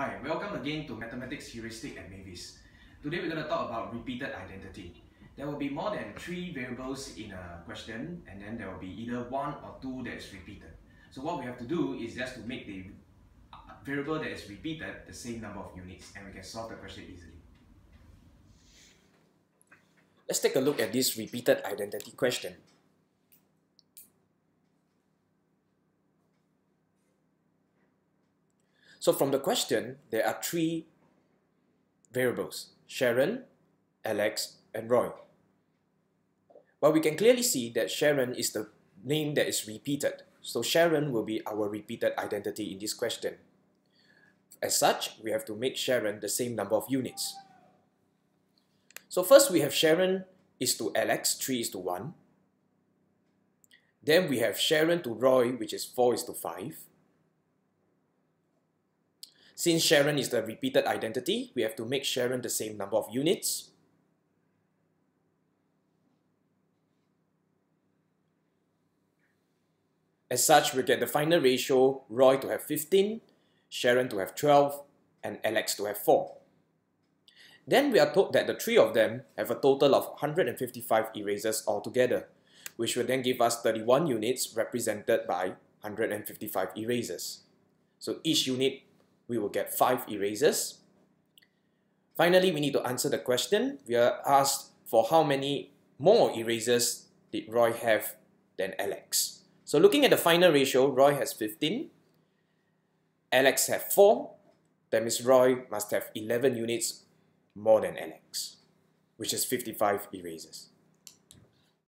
Hi, welcome again to Mathematics Heuristic at Mavis. Today we're going to talk about repeated identity. There will be more than three variables in a question and then there will be either one or two that is repeated. So what we have to do is just to make the variable that is repeated the same number of units and we can solve the question easily. Let's take a look at this repeated identity question. So from the question, there are three variables, Sharon, Alex, and Roy. But we can clearly see that Sharon is the name that is repeated. So Sharon will be our repeated identity in this question. As such, we have to make Sharon the same number of units. So first we have Sharon is to Alex, 3 is to 1. Then we have Sharon to Roy, which is 4 is to 5. Since Sharon is the repeated identity, we have to make Sharon the same number of units. As such, we get the final ratio Roy to have 15, Sharon to have 12, and Alex to have 4. Then we are told that the three of them have a total of 155 erasers altogether, which will then give us 31 units represented by 155 erasers. So each unit we will get 5 erasers. Finally, we need to answer the question. We are asked for how many more erasers did Roy have than Alex. So looking at the final ratio, Roy has 15, Alex have 4, that means Roy must have 11 units more than Alex, which is 55 erasers.